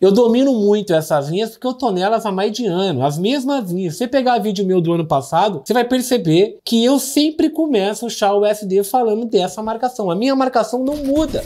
Eu domino muito essas linhas porque eu tô nelas há mais de ano. As mesmas linhas. Se você pegar vídeo meu do ano passado, você vai perceber que eu sempre começo o chá USD falando dessa marcação. A minha marcação não muda.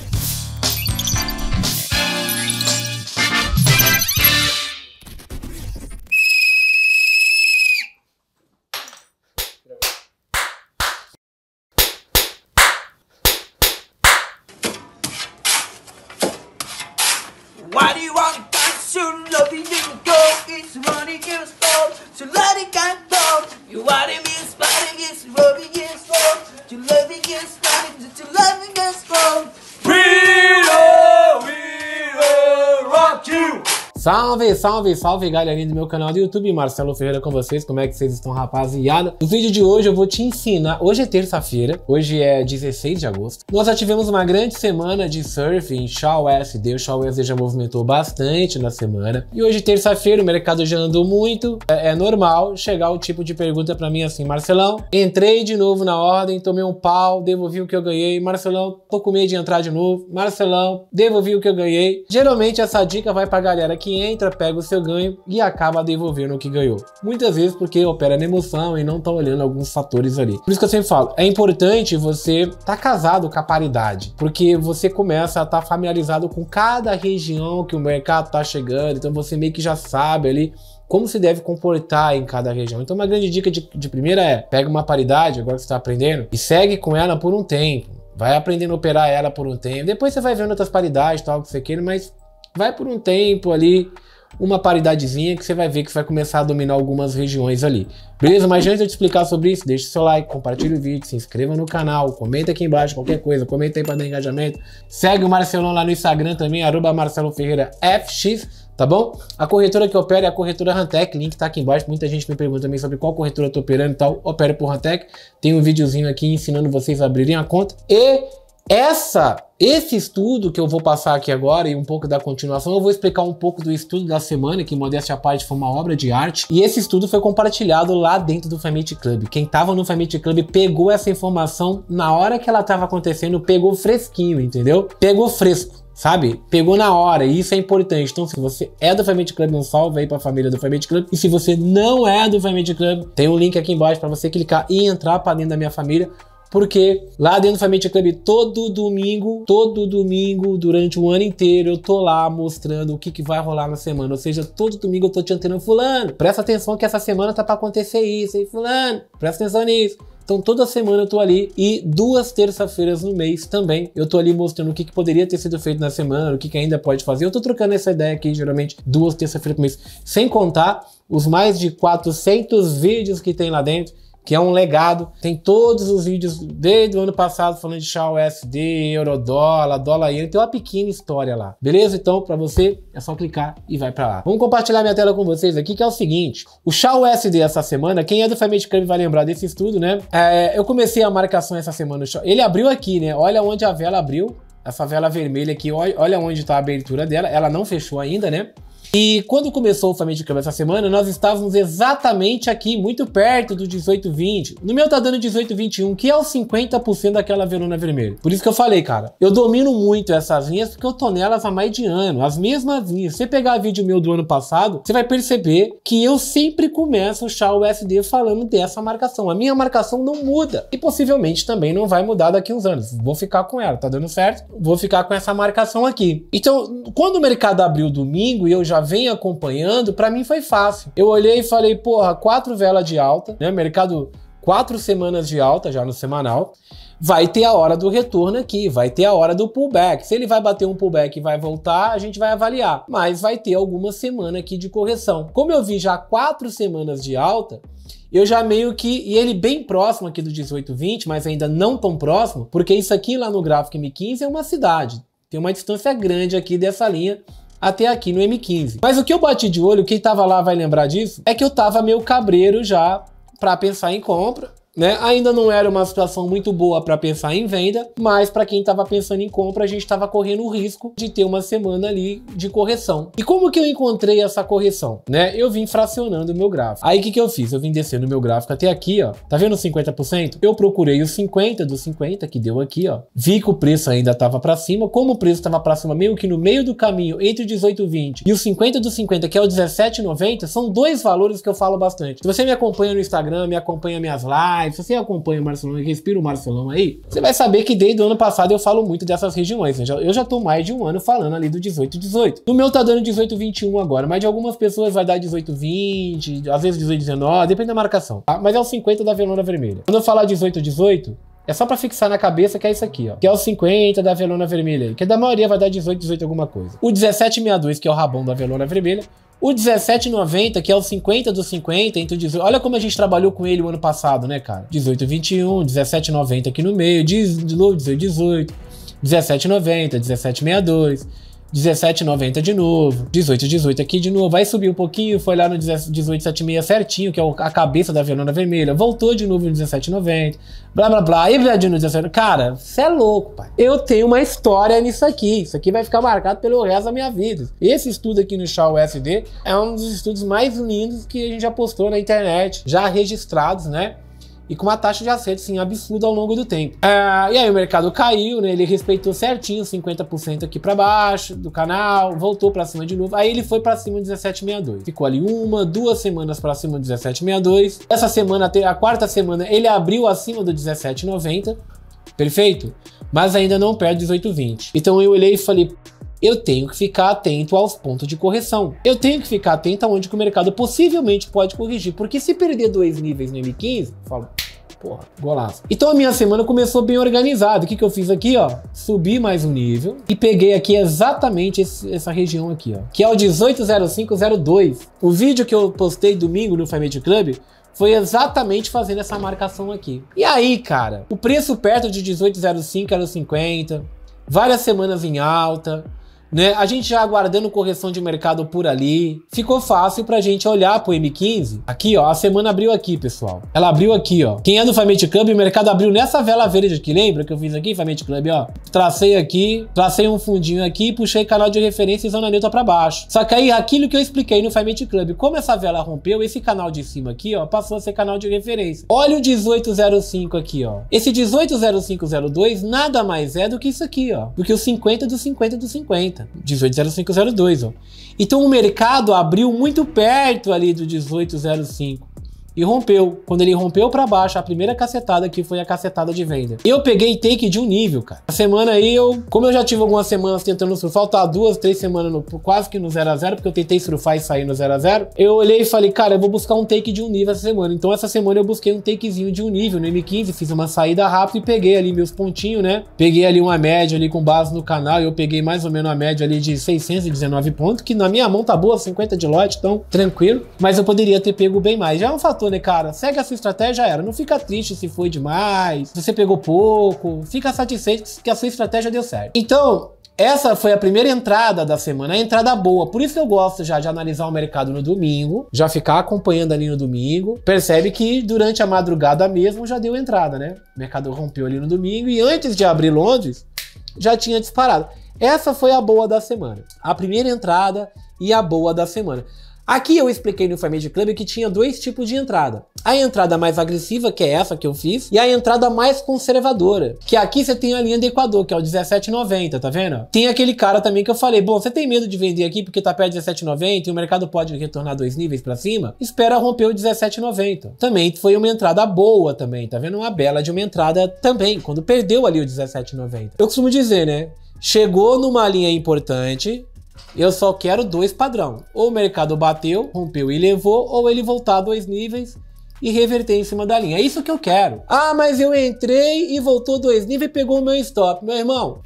Salve, salve, salve galerinha do meu canal do YouTube, Marcelo Ferreira com vocês, como é que vocês estão rapaziada? No vídeo de hoje eu vou te ensinar, hoje é terça-feira, hoje é 16 de agosto, nós já tivemos uma grande semana de surf em Shaw SD, o Shaw SD já movimentou bastante na semana, e hoje terça-feira o mercado já andou muito, é, é normal chegar o tipo de pergunta pra mim assim, Marcelão, entrei de novo na ordem, tomei um pau, devolvi o que eu ganhei, Marcelão, tô com medo de entrar de novo, Marcelão, devolvi o que eu ganhei, geralmente essa dica vai pra galera que entra, pega o seu ganho e acaba devolvendo o que ganhou. Muitas vezes porque opera na emoção e não tá olhando alguns fatores ali. Por isso que eu sempre falo, é importante você tá casado com a paridade, porque você começa a estar tá familiarizado com cada região que o mercado tá chegando, então você meio que já sabe ali como se deve comportar em cada região. Então, uma grande dica de, de primeira é: pega uma paridade, agora que você está aprendendo, e segue com ela por um tempo. Vai aprendendo a operar ela por um tempo. Depois você vai vendo outras paridades, tal, que você queira, mas vai por um tempo ali, uma paridadezinha que você vai ver que vai começar a dominar algumas regiões ali. Beleza? Mas antes de eu te explicar sobre isso, deixa o seu like, compartilha o vídeo, se inscreva no canal, comenta aqui embaixo qualquer coisa, comenta aí para dar engajamento. Segue o Marcelão lá no Instagram também, arroba Marcelo Ferreira FX, tá bom? A corretora que opera é a corretora Rantec, link tá aqui embaixo. Muita gente me pergunta também sobre qual corretora eu tô operando e tal. Opera por Rantec. Tem um videozinho aqui ensinando vocês a abrirem a conta. E essa, esse estudo que eu vou passar aqui agora e um pouco da continuação, eu vou explicar um pouco do estudo da semana, que modéstia à parte foi uma obra de arte. E esse estudo foi compartilhado lá dentro do Family Club. Quem estava no Family Club pegou essa informação na hora que ela estava acontecendo, pegou fresquinho, entendeu? Pegou fresco sabe? Pegou na hora, e isso é importante. Então, se você é do Family Club, um salve aí pra família do Family Club. E se você não é do Family Club, tem um link aqui embaixo para você clicar e entrar para dentro da minha família. Porque lá dentro do Família Club, todo domingo, todo domingo, durante o ano inteiro, eu tô lá mostrando o que, que vai rolar na semana. Ou seja, todo domingo eu tô te antendo, fulano, presta atenção que essa semana tá pra acontecer isso, hein, fulano, presta atenção nisso. Então toda semana eu tô ali e duas terça-feiras no mês também eu tô ali mostrando o que, que poderia ter sido feito na semana, o que, que ainda pode fazer. Eu tô trocando essa ideia aqui geralmente duas terça-feiras por mês, sem contar os mais de 400 vídeos que tem lá dentro que é um legado. Tem todos os vídeos desde o ano passado falando de Shaw USD, Eurodólar, dólar yen, tem uma pequena história lá. Beleza? Então, para você é só clicar e vai para lá. Vamos compartilhar minha tela com vocês aqui, que é o seguinte: o Shaw USD essa semana, quem é do Family Club vai lembrar desse estudo, né? É, eu comecei a marcação essa semana. Ele abriu aqui, né? Olha onde a vela abriu. Essa vela vermelha aqui, olha onde está a abertura dela. Ela não fechou ainda, né? E quando começou o Família de essa semana, nós estávamos exatamente aqui, muito perto do 1820. No meu tá dando 1821, que é o 50% daquela verona vermelha. Por isso que eu falei, cara, eu domino muito essas linhas porque eu tô nelas há mais de ano, as mesmas linhas. Se você pegar vídeo meu do ano passado, você vai perceber que eu sempre começo o chá USD falando dessa marcação. A minha marcação não muda e possivelmente também não vai mudar daqui uns anos. Vou ficar com ela, tá dando certo? Vou ficar com essa marcação aqui. Então, quando o mercado abriu domingo e eu já já vem acompanhando, para mim foi fácil. Eu olhei e falei, porra, quatro velas de alta, né? Mercado quatro semanas de alta já no semanal. Vai ter a hora do retorno aqui, vai ter a hora do pullback. Se ele vai bater um pullback e vai voltar, a gente vai avaliar. Mas vai ter alguma semana aqui de correção. Como eu vi já quatro semanas de alta, eu já meio que. E ele bem próximo aqui do 1820, mas ainda não tão próximo, porque isso aqui lá no gráfico M15 é uma cidade. Tem uma distância grande aqui dessa linha até aqui no M15. Mas o que eu bati de olho, quem tava lá vai lembrar disso, é que eu tava meio cabreiro já para pensar em compra, né? Ainda não era uma situação muito boa para pensar em venda, mas para quem estava pensando em compra, a gente estava correndo o risco de ter uma semana ali de correção. E como que eu encontrei essa correção, né? Eu vim fracionando o meu gráfico. Aí o que que eu fiz? Eu vim descendo o meu gráfico até aqui, ó. Tá vendo 50%? Eu procurei os 50 dos 50 que deu aqui, ó. Vi que o preço ainda estava para cima. Como o preço estava para cima meio que no meio do caminho entre o 18,20 e o 50 dos 50, que é o 17,90, são dois valores que eu falo bastante. Se você me acompanha no Instagram, me acompanha minhas lives, se você acompanha o Marcelão e respira o Marcelão aí, você vai saber que desde o ano passado eu falo muito dessas regiões. Eu já, eu já tô mais de um ano falando ali do 18 18. No meu tá dando 18 21 agora, mas de algumas pessoas vai dar 18 20, às vezes 18 19, depende da marcação. Tá? Mas é o 50 da velona vermelha. Quando eu falar 18 18, é só para fixar na cabeça que é isso aqui, ó. Que é o 50 da velona vermelha, que da maioria vai dar 18, 18 alguma coisa. O 1762, que é o rabão da velona vermelha. O 1790, que é o 50 do 50, entre o 18. Olha como a gente trabalhou com ele o ano passado, né, cara? 18, 21, 1790 aqui no meio, de novo 18, 18, 1790, 1762. 17,90 de novo, 18,18 aqui de novo, vai subir um pouquinho, foi lá no 18,76 certinho, que é a cabeça da velona vermelha, voltou de novo no 17,90, blá blá blá, e veio no 17, cara, você é louco, pai. Eu tenho uma história nisso aqui, isso aqui vai ficar marcado pelo resto da minha vida. Esse estudo aqui no Shaw USD é um dos estudos mais lindos que a gente já postou na internet, já registrados, né? E com uma taxa de acerto assim, absurda ao longo do tempo. É, e aí o mercado caiu, né? Ele respeitou certinho 50% aqui para baixo do canal, voltou para cima de novo. Aí ele foi para cima de 17,62. Ficou ali uma, duas semanas para cima de 17,62. Essa semana, a quarta semana, ele abriu acima do 17,90. Perfeito? Mas ainda não perde 18,20. Então eu olhei e falei, eu tenho que ficar atento aos pontos de correção. Eu tenho que ficar atento aonde que o mercado possivelmente pode corrigir, porque se perder dois níveis no M15, eu falo, porra, golaço. Então a minha semana começou bem organizada. O que, que eu fiz aqui, ó? Subi mais um nível e peguei aqui exatamente esse, essa região aqui, ó, que é o 180502. O vídeo que eu postei domingo no Family Club foi exatamente fazendo essa marcação aqui. E aí, cara, o preço perto de 18,05 era 50, várias semanas em alta, né? A gente já aguardando correção de mercado por ali. Ficou fácil pra gente olhar pro M15. Aqui, ó, a semana abriu aqui, pessoal. Ela abriu aqui, ó. Quem é do Famete Club, o mercado abriu nessa vela verde aqui, lembra que eu fiz aqui, Famete Club, ó? Tracei aqui, tracei um fundinho aqui, puxei canal de referência e zona neutra pra baixo. Só que aí, aquilo que eu expliquei no Famete Club, como essa vela rompeu, esse canal de cima aqui, ó, passou a ser canal de referência. Olha o 1805 aqui, ó. Esse 180502 nada mais é do que isso aqui, ó. Do que o 50 do 50 do 50. 180502. Ó. Então o mercado abriu muito perto ali do 1805 e rompeu. Quando ele rompeu para baixo, a primeira cacetada aqui foi a cacetada de venda. Eu peguei take de um nível, cara. A semana aí, eu, como eu já tive algumas semanas tentando surfar, faltar duas, três semanas no, quase que no 0 a 0 porque eu tentei surfar e sair no 0 a 0 Eu olhei e falei, cara, eu vou buscar um take de um nível essa semana. Então essa semana eu busquei um takezinho de um nível no M15, fiz uma saída rápida e peguei ali meus pontinhos, né? Peguei ali uma média ali com base no canal, eu peguei mais ou menos uma média ali de 619 pontos, que na minha mão tá boa, 50 de lote, então tranquilo. Mas eu poderia ter pego bem mais. Já é um fator cara? Segue a sua estratégia, era. Não fica triste se foi demais, se você pegou pouco. Fica satisfeito que a sua estratégia deu certo. Então, essa foi a primeira entrada da semana, a entrada boa. Por isso eu gosto já de analisar o mercado no domingo, já ficar acompanhando ali no domingo. Percebe que durante a madrugada mesmo já deu entrada, né? O mercado rompeu ali no domingo e antes de abrir Londres, já tinha disparado. Essa foi a boa da semana. A primeira entrada e a boa da semana. Aqui eu expliquei no Family Club que tinha dois tipos de entrada. A entrada mais agressiva, que é essa que eu fiz, e a entrada mais conservadora, que aqui você tem a linha do Equador, que é o 17,90, tá vendo? Tem aquele cara também que eu falei, bom, você tem medo de vender aqui porque tá perto de 17,90 e o mercado pode retornar dois níveis para cima? Espera romper o 17,90. Também foi uma entrada boa também, tá vendo? Uma bela de uma entrada também, quando perdeu ali o 17,90. Eu costumo dizer, né? Chegou numa linha importante, eu só quero dois padrão. Ou o mercado bateu, rompeu e levou, ou ele voltar dois níveis e reverter em cima da linha. É isso que eu quero. Ah, mas eu entrei e voltou dois níveis e pegou o meu stop. Meu irmão,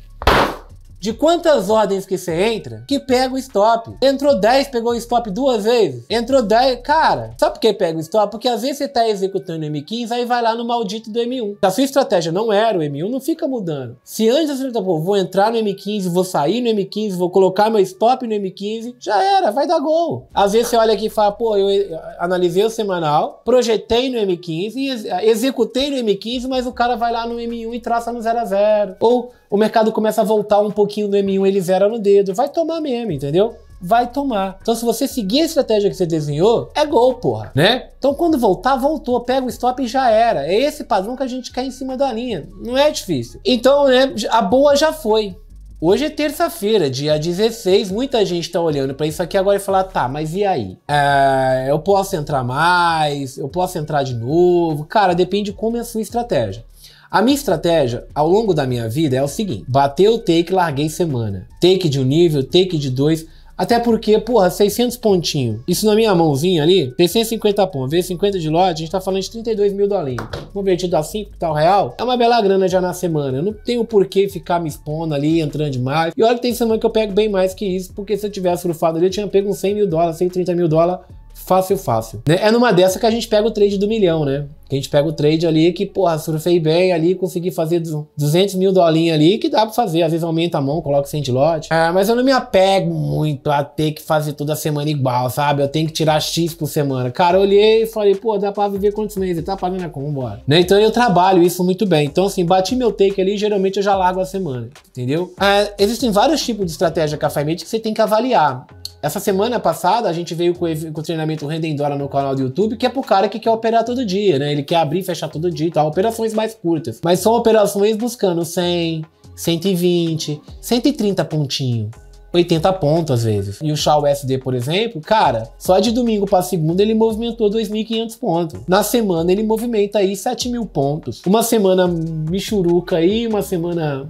de quantas ordens que você entra que pega o stop. Entrou 10, pegou o stop duas vezes. Entrou 10. Cara, sabe por que pega o stop? Porque às vezes você tá executando o M15, aí vai lá no maldito do M1. Se a sua estratégia não era o M1, não fica mudando. Se antes você tá, pô, vou entrar no M15, vou sair no M15, vou colocar meu stop no M15, já era, vai dar gol. Às vezes você olha aqui e fala, pô, eu analisei o semanal, projetei no M15, executei no M15, mas o cara vai lá no M1 e traça no 0 a 0 Ou o mercado começa a voltar um pouquinho no M1, ele zera no dedo. Vai tomar mesmo, entendeu? vai tomar. Então, se você seguir a estratégia que você desenhou, é gol, porra, né? Então, quando voltar, voltou, pega o stop e já era. É esse padrão que a gente quer em cima da linha. Não é difícil. Então, né, a boa já foi. Hoje é terça-feira, dia 16. Muita gente tá olhando para isso aqui agora e falar: tá, mas e aí? É, eu posso entrar mais? Eu posso entrar de novo? Cara, depende de como é a sua estratégia. A minha estratégia ao longo da minha vida é o seguinte: bateu o take, larguei semana. Take de um nível, take de dois. Até porque, porra, 600 pontinhos. Isso na minha mãozinha ali, tem 150 pontos. Vezes 50 de lote, a gente tá falando de 32 mil dolinhos. Convertido a 5 tal real, é uma bela grana já na semana. Eu não tenho por que ficar me expondo ali, entrando demais. E olha que tem semana que eu pego bem mais que isso, porque se eu tivesse surfado ali, eu tinha pego uns 100 mil dólares, 130 mil dólares fácil, fácil. Né? É numa dessa que a gente pega o trade do milhão, né? Que a gente pega o trade ali que, porra, surfei bem ali, consegui fazer 200 mil dolinhos ali, que dá pra fazer. Às vezes aumenta a mão, coloca 100 de lote. É, mas eu não me apego muito a ter que fazer toda semana igual, sabe? Eu tenho que tirar X por semana. Cara, eu olhei e falei, pô, dá pra viver quantos meses? Tá pagando a como, bora. Né? Então eu trabalho isso muito bem. Então, assim, bati meu take ali, geralmente eu já largo a semana, entendeu? É, existem vários tipos de estratégia café-mate que você tem que avaliar. Essa semana passada a gente veio com, o treinamento Rendendora no canal do YouTube, que é pro cara que quer operar todo dia, né? Ele quer abrir e fechar todo dia e tal. Operações mais curtas. Mas são operações buscando 100, 120, 130 pontinho. 80 pontos às vezes. E o Shaw SD, por exemplo, cara, só de domingo para segunda ele movimentou 2.500 pontos. Na semana ele movimenta aí 7 mil pontos. Uma semana michuruca aí, uma semana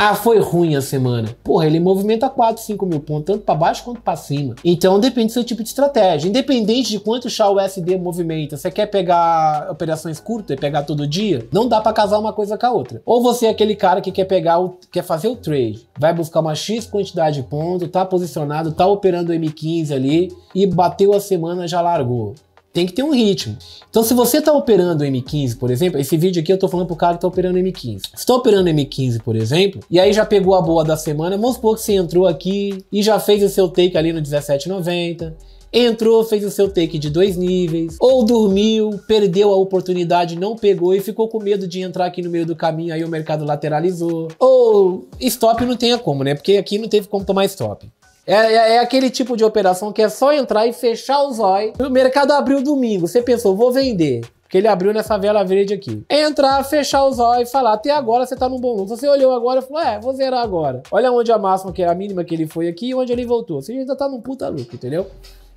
ah, foi ruim a semana. Porra, ele movimenta 4, 5 mil pontos, tanto para baixo quanto para cima. Então depende do seu tipo de estratégia. Independente de quanto chá o SD movimenta, você quer pegar operações curtas e pegar todo dia, não dá para casar uma coisa com a outra. Ou você é aquele cara que quer pegar o, quer fazer o trade, vai buscar uma X quantidade de pontos, tá posicionado, tá operando o M15 ali e bateu a semana já largou tem que ter um ritmo. Então, se você está operando M15, por exemplo, esse vídeo aqui eu estou falando para o cara que está operando M15. Se está operando M15, por exemplo, e aí já pegou a boa da semana, vamos supor que você entrou aqui e já fez o seu take ali no 17,90, entrou, fez o seu take de dois níveis, ou dormiu, perdeu a oportunidade, não pegou e ficou com medo de entrar aqui no meio do caminho, aí o mercado lateralizou. Ou stop não tenha como, né? Porque aqui não teve como tomar stop. É, é, é, aquele tipo de operação que é só entrar e fechar os olhos. O mercado abriu domingo, você pensou, vou vender. Porque ele abriu nessa vela verde aqui. Entrar, fechar os olhos e falar, até agora você tá num bom lucro. Você olhou agora e falou, é, vou zerar agora. Olha onde a máxima, que é a mínima que ele foi aqui e onde ele voltou. Você ainda tá num puta lucro, entendeu?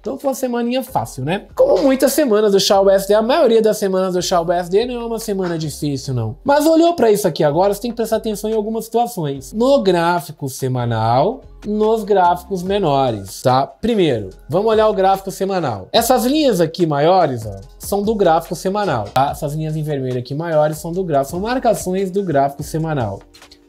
Então foi uma semaninha fácil, né? Como muitas semanas do Shaw USD, a maioria das semanas do Shaw USD não é uma semana difícil, não. Mas olhou para isso aqui agora, você tem que prestar atenção em algumas situações. No gráfico semanal, nos gráficos menores, tá? Primeiro, vamos olhar o gráfico semanal. Essas linhas aqui maiores, ó, são do gráfico semanal, tá? Essas linhas em vermelho aqui maiores são do gráfico, são marcações do gráfico semanal.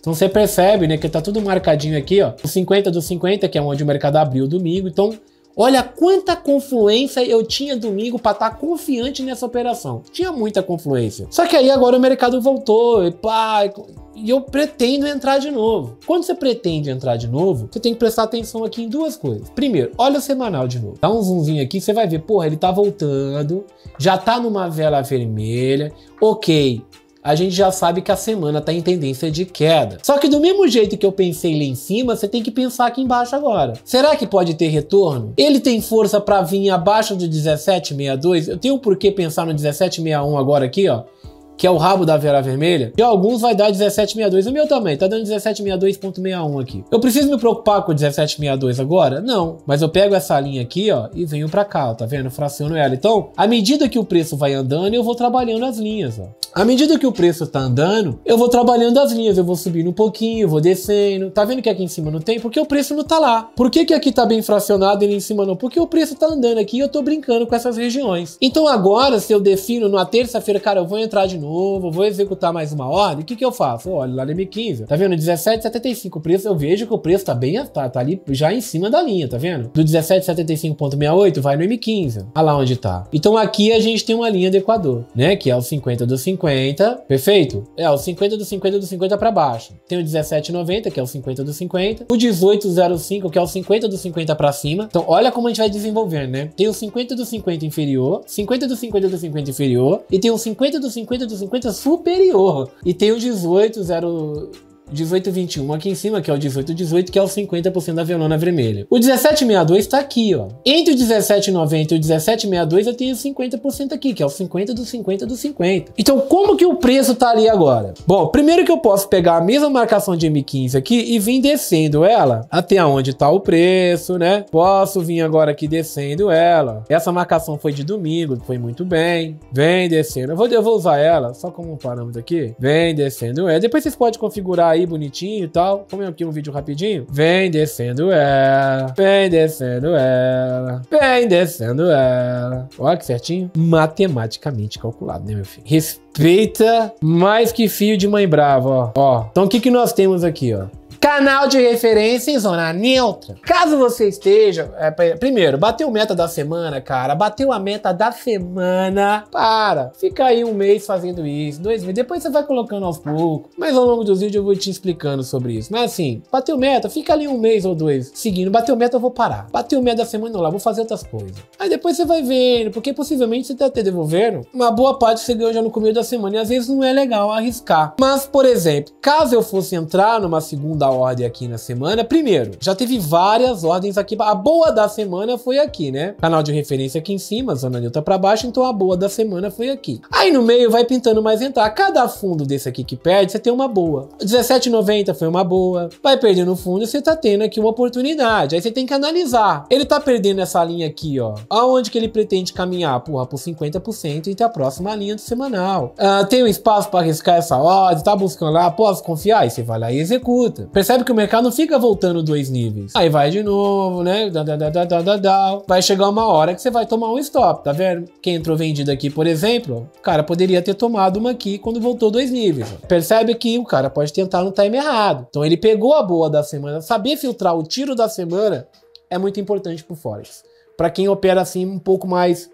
Então você percebe, né, que tá tudo marcadinho aqui, ó. O 50 do 50, que é onde o mercado abriu domingo. Então, Olha quanta confluência eu tinha domingo para estar tá confiante nessa operação. Tinha muita confluência. Só que aí agora o mercado voltou e pá, e eu pretendo entrar de novo. Quando você pretende entrar de novo, você tem que prestar atenção aqui em duas coisas. Primeiro, olha o semanal de novo. Dá um zoomzinho aqui, você vai ver, porra, ele tá voltando, já tá numa vela vermelha. OK, a gente já sabe que a semana está em tendência de queda. Só que do mesmo jeito que eu pensei lá em cima, você tem que pensar aqui embaixo agora. Será que pode ter retorno? Ele tem força para vir abaixo do 1762? Eu tenho por que pensar no 1761 agora aqui, ó que é o rabo da vela vermelha, e alguns vai dar 1762. O meu também, tá dando 1762.61 aqui. Eu preciso me preocupar com 1762 agora? Não. Mas eu pego essa linha aqui, ó, e venho para cá, ó, tá vendo? Fraciono ela. Então, à medida que o preço vai andando, eu vou trabalhando as linhas, ó. À medida que o preço tá andando, eu vou trabalhando as linhas, eu vou subindo um pouquinho, vou descendo. Tá vendo que aqui em cima não tem? Porque o preço não tá lá. Por que, que aqui tá bem fracionado e ali em cima não? Porque o preço tá andando aqui e eu tô brincando com essas regiões. Então agora, se eu defino numa terça-feira, cara, eu vou entrar de novo novo, vou executar mais uma ordem, o que que eu faço? Eu olho lá no M15, tá vendo? 17,75 o preço, eu vejo que o preço tá bem, tá, tá ali já em cima da linha, tá vendo? Do 17,75.68 vai no M15, olha lá onde tá. Então aqui a gente tem uma linha do Equador, né? Que é o 50 do 50, perfeito? É, o 50 do 50 do 50 para baixo. Tem o 17,90, que é o 50 do 50. O 18,05, que é o 50 do 50 para cima. Então olha como a gente vai desenvolvendo, né? Tem o 50 do 50 inferior, 50 do 50 do 50 inferior, e tem o 50 do 50 do 50 superior. E tem o 18,0 1821 aqui em cima, que é o 1818, que é o 50% da violona vermelha. O 1762 tá aqui, ó. Entre o 1790 e o 1762 eu tenho 50% aqui, que é o 50 do 50 do 50. Então, como que o preço tá ali agora? Bom, primeiro que eu posso pegar a mesma marcação de M15 aqui e vir descendo ela até onde tá o preço, né? Posso vir agora aqui descendo ela. Essa marcação foi de domingo, foi muito bem. Vem descendo. Eu vou, eu vou usar ela só como um parâmetro aqui. Vem descendo ela. Depois vocês podem configurar aí bonitinho e tal. Como aqui um vídeo rapidinho. Vem descendo ela. Vem descendo ela. Vem descendo ela. Olha que certinho. Matematicamente calculado, né, meu filho? Respeita mais que fio de mãe brava, ó. ó. Então o que, que nós temos aqui, ó? Canal de referência em zona neutra. Caso você esteja. É, primeiro, bateu meta da semana, cara. Bateu a meta da semana. Para. Fica aí um mês fazendo isso, dois meses. Depois você vai colocando aos poucos. Mas ao longo dos vídeos eu vou te explicando sobre isso. Mas assim, bateu meta, fica ali um mês ou dois seguindo. Bateu meta, eu vou parar. Bateu meta da semana, lá, vou fazer outras coisas. Aí depois você vai vendo, porque possivelmente você tá te devolvendo uma boa parte você ganhou já no começo da semana. E às vezes não é legal arriscar. Mas, por exemplo, caso eu fosse entrar numa segunda ordem aqui na semana. Primeiro, já teve várias ordens aqui. A boa da semana foi aqui, né? Canal de referência aqui em cima, zona neutra para baixo, então a boa da semana foi aqui. Aí no meio vai pintando mais entrar. Cada fundo desse aqui que perde, você tem uma boa. 17,90 foi uma boa. Vai perdendo fundo, você tá tendo aqui uma oportunidade. Aí você tem que analisar. Ele tá perdendo essa linha aqui, ó. Aonde que ele pretende caminhar? Porra, por 50% entre a próxima linha do semanal. Ah, tem um espaço para arriscar essa ordem, tá buscando lá, posso confiar? Aí você vai lá e executa. Percebe que o mercado não fica voltando dois níveis. Aí vai de novo, né? Da, da, da, da, da, da, Vai chegar uma hora que você vai tomar um stop, tá vendo? Quem entrou vendido aqui, por exemplo, o cara poderia ter tomado uma aqui quando voltou dois níveis. Percebe que o cara pode tentar no time errado. Então ele pegou a boa da semana. Saber filtrar o tiro da semana é muito importante pro Forex. Para quem opera assim um pouco mais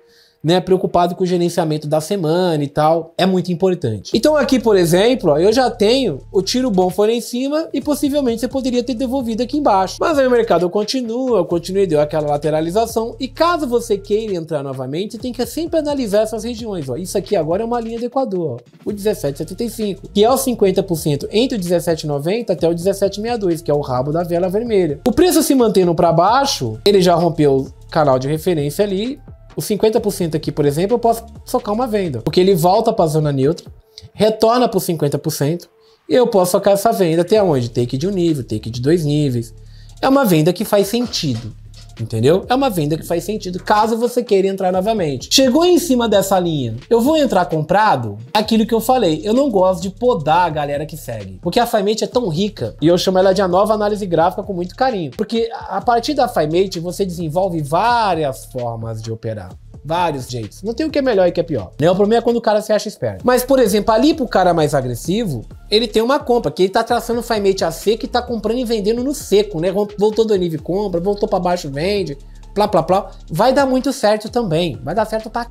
né, preocupado com o gerenciamento da semana e tal, é muito importante. Então aqui, por exemplo, ó, eu já tenho o tiro bom foi lá em cima e possivelmente você poderia ter devolvido aqui embaixo. Mas aí o mercado continua, continua e deu aquela lateralização e caso você queira entrar novamente, tem que sempre analisar essas regiões, ó. Isso aqui agora é uma linha do Equador, ó, o 17,75, que é o 50% entre o 17,90 até o 17,62, que é o rabo da vela vermelha. O preço se mantendo para baixo, ele já rompeu canal de referência ali, o 50% aqui, por exemplo, eu posso socar uma venda, porque ele volta para a zona neutra, retorna para os 50%, e eu posso socar essa venda até onde? Take de um nível, take de dois níveis. É uma venda que faz sentido. Entendeu? É uma venda que faz sentido caso você queira entrar novamente. Chegou em cima dessa linha, eu vou entrar comprado? Aquilo que eu falei, eu não gosto de podar a galera que segue. Porque a FiMate é tão rica e eu chamo ela de a nova análise gráfica com muito carinho. Porque a partir da FiMate você desenvolve várias formas de operar vários jeitos. Não tem o que é melhor e o que é pior. Né? O problema é quando o cara se acha esperto. Mas, por exemplo, ali pro cara mais agressivo, ele tem uma compra, que ele tá traçando o a seco e tá comprando e vendendo no seco, né? Voltou do nível compra, voltou para baixo vende, plá, plá, plá. Vai dar muito certo também. Vai dar certo pra...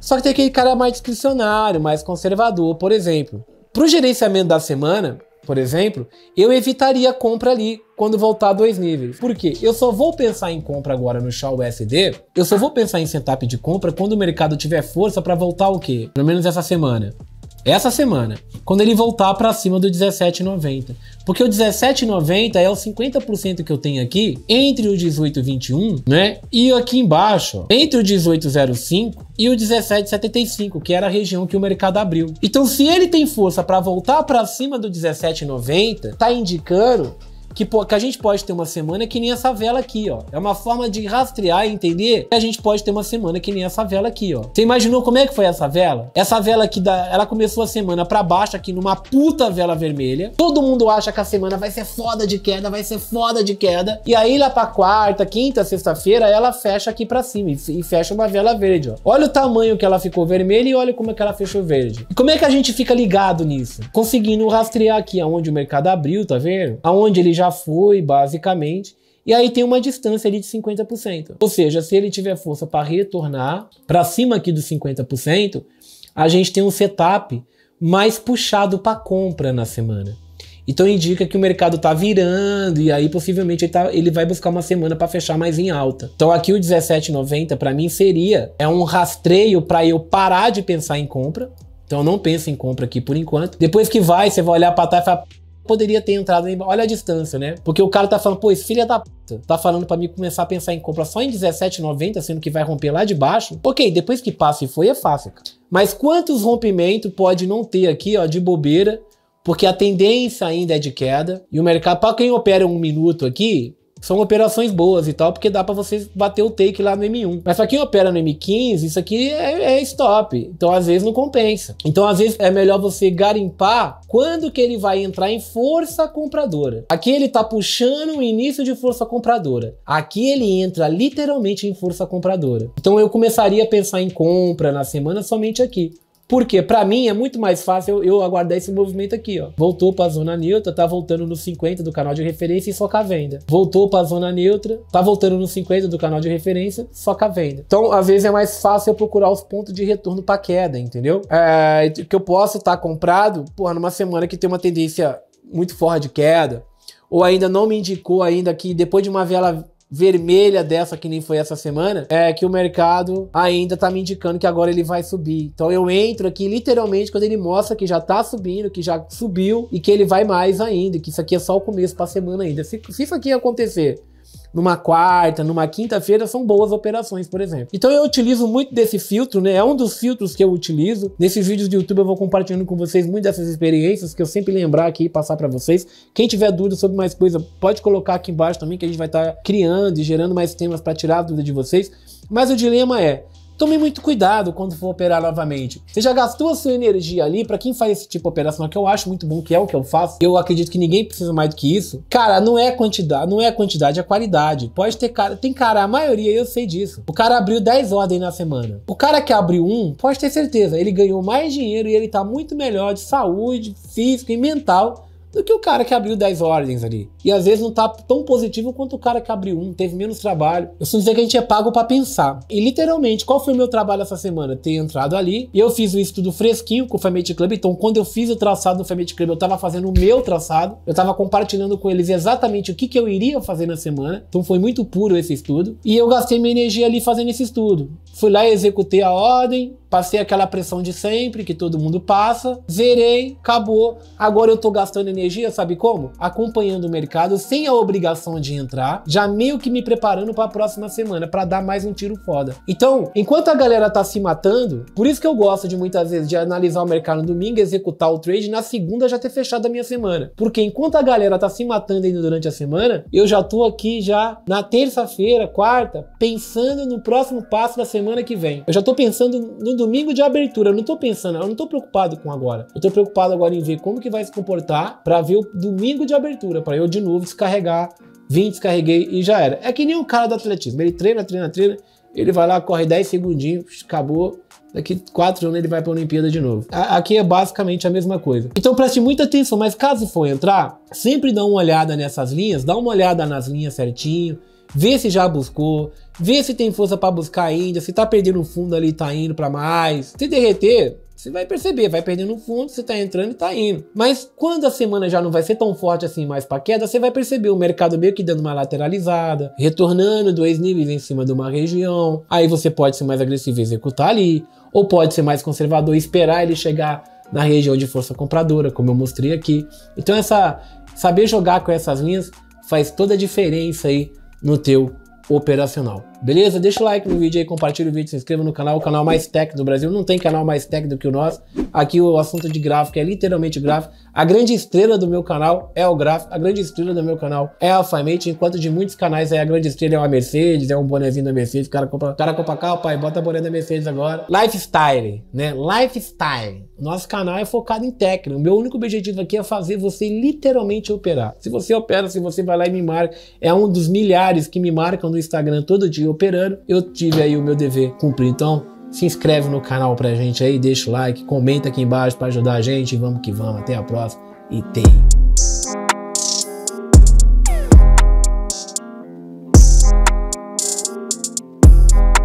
Só que tem aquele cara mais discricionário, mais conservador, por exemplo. Pro gerenciamento da semana, por exemplo, eu evitaria a compra ali quando voltar a dois níveis. Por quê? Eu só vou pensar em compra agora no Shaw USD, eu só vou pensar em setup de compra quando o mercado tiver força para voltar o quê? Pelo menos essa semana essa semana, quando ele voltar para cima do 17,90. Porque o 17,90 é o 50% que eu tenho aqui entre o 18,21, né? E aqui embaixo, entre o 18,05 e o 17,75, que era a região que o mercado abriu. Então, se ele tem força para voltar para cima do 17,90, tá indicando que, que a gente pode ter uma semana que nem essa vela aqui, ó. É uma forma de rastrear e entender que a gente pode ter uma semana que nem essa vela aqui, ó. Você imaginou como é que foi essa vela? Essa vela aqui, da, ela começou a semana para baixo aqui numa puta vela vermelha. Todo mundo acha que a semana vai ser foda de queda, vai ser foda de queda. E aí lá pra quarta, quinta, sexta-feira, ela fecha aqui para cima e, fecha uma vela verde, ó. Olha o tamanho que ela ficou vermelha e olha como é que ela fechou verde. E como é que a gente fica ligado nisso? Conseguindo rastrear aqui aonde o mercado abriu, tá vendo? Aonde ele já foi, basicamente. E aí tem uma distância ali de 50%. Ou seja, se ele tiver força para retornar para cima aqui dos 50%, a gente tem um setup mais puxado para compra na semana. Então indica que o mercado está virando e aí possivelmente ele, tá, ele vai buscar uma semana para fechar mais em alta. Então aqui o 17,90 para mim seria é um rastreio para eu parar de pensar em compra. Então eu não penso em compra aqui por enquanto. Depois que vai, você vai olhar para trás e falar poderia ter entrado em... Olha a distância, né? Porque o cara tá falando, pô, esse filho da puta tá falando para mim começar a pensar em compra só em 17,90, sendo que vai romper lá de baixo. Ok, depois que passa e foi, é fácil. Mas quantos rompimentos pode não ter aqui, ó, de bobeira, porque a tendência ainda é de queda. E o mercado, para quem opera um minuto aqui, são operações boas e tal, porque dá para você bater o take lá no M1. Mas pra quem opera no M15, isso aqui é, é, stop. Então, às vezes, não compensa. Então, às vezes, é melhor você garimpar quando que ele vai entrar em força compradora. Aqui ele tá puxando o início de força compradora. Aqui ele entra literalmente em força compradora. Então, eu começaria a pensar em compra na semana somente aqui. Porque para mim é muito mais fácil eu, aguardar esse movimento aqui, ó. Voltou para a zona neutra, tá voltando no 50 do canal de referência e soca a venda. Voltou para a zona neutra, tá voltando no 50 do canal de referência, soca a venda. Então, às vezes é mais fácil eu procurar os pontos de retorno para queda, entendeu? É, que eu posso estar tá comprado, porra, numa semana que tem uma tendência muito forte de queda, ou ainda não me indicou ainda que depois de uma vela vermelha dessa que nem foi essa semana, é que o mercado ainda tá me indicando que agora ele vai subir. Então eu entro aqui literalmente quando ele mostra que já tá subindo, que já subiu e que ele vai mais ainda, que isso aqui é só o começo para semana ainda. Se, se isso aqui acontecer numa quarta, numa quinta-feira, são boas operações, por exemplo. Então eu utilizo muito desse filtro, né? É um dos filtros que eu utilizo. Nesses vídeos do YouTube eu vou compartilhando com vocês muitas dessas experiências que eu sempre lembrar aqui e passar para vocês. Quem tiver dúvida sobre mais coisa, pode colocar aqui embaixo também que a gente vai estar tá criando e gerando mais temas para tirar a dúvida de vocês. Mas o dilema é, Tome muito cuidado quando for operar novamente. Você já gastou a sua energia ali, para quem faz esse tipo de operação, que eu acho muito bom, que é o que eu faço, eu acredito que ninguém precisa mais do que isso. Cara, não é quantidade, não é quantidade, é qualidade. Pode ter cara, tem cara, a maioria eu sei disso. O cara abriu 10 ordens na semana. O cara que abriu um, pode ter certeza, ele ganhou mais dinheiro e ele tá muito melhor de saúde, física e mental do que o cara que abriu 10 ordens ali. E às vezes não tá tão positivo quanto o cara que abriu um, teve menos trabalho. Eu só dizer que a gente é pago para pensar. E literalmente, qual foi o meu trabalho essa semana? Ter entrado ali, eu fiz o estudo fresquinho com o Family Club, então quando eu fiz o traçado no Family Club, eu tava fazendo o meu traçado, eu tava compartilhando com eles exatamente o que, que eu iria fazer na semana, então foi muito puro esse estudo, e eu gastei minha energia ali fazendo esse estudo. Fui lá e executei a ordem, passei aquela pressão de sempre que todo mundo passa, zerei, acabou. Agora eu tô gastando energia, sabe como? Acompanhando o mercado sem a obrigação de entrar, já meio que me preparando para a próxima semana para dar mais um tiro foda. Então, enquanto a galera tá se matando, por isso que eu gosto de muitas vezes de analisar o mercado no domingo, executar o trade na segunda já ter fechado a minha semana. Porque enquanto a galera tá se matando ainda durante a semana, eu já tô aqui já na terça-feira, quarta, pensando no próximo passo da semana que vem. Eu já tô pensando no domingo de abertura. Eu não tô pensando, eu não tô preocupado com agora. Eu tô preocupado agora em ver como que vai se comportar para ver o domingo de abertura, para eu de novo descarregar. Vim, descarreguei e já era. É que nem um cara do atletismo. Ele treina, treina, treina. Ele vai lá, corre 10 segundinhos, acabou. Daqui quatro anos ele vai para a Olimpíada de novo. Aqui é basicamente a mesma coisa. Então preste muita atenção, mas caso for entrar, sempre dá uma olhada nessas linhas, dá uma olhada nas linhas certinho, vê se já buscou, vê se tem força para buscar ainda, se tá perdendo fundo ali, tá indo para mais. Se derreter, você vai perceber, vai perdendo fundo, você tá entrando e tá indo. Mas quando a semana já não vai ser tão forte assim mais para queda, você vai perceber o mercado meio que dando uma lateralizada, retornando dois níveis em cima de uma região. Aí você pode ser mais agressivo e executar ali, ou pode ser mais conservador e esperar ele chegar na região de força compradora, como eu mostrei aqui. Então essa saber jogar com essas linhas faz toda a diferença aí no teu operacional. Beleza? Deixa o like no vídeo aí, compartilha o vídeo, se inscreva no canal, o canal mais técnico do Brasil. Não tem canal mais técnico do que o nosso. Aqui o assunto de gráfico é literalmente gráfico. A grande estrela do meu canal é o gráfico, a grande estrela do meu canal é a Alphamate, enquanto de muitos canais aí a grande estrela é uma Mercedes, é um bonezinho da Mercedes, o cara compra, o cara compra carro, pai, bota boné da Mercedes agora. Lifestyle, né? Lifestyle. Nosso canal é focado em técnica. O meu único objetivo aqui é fazer você literalmente operar. Se você opera, se você vai lá e me marca, é um dos milhares que me marcam no Instagram todo dia operando, eu tive aí o meu dever cumprido. Então, se inscreve no canal pra gente aí, deixa o like, comenta aqui embaixo para ajudar a gente. Vamos que vamos. Até a próxima e tem.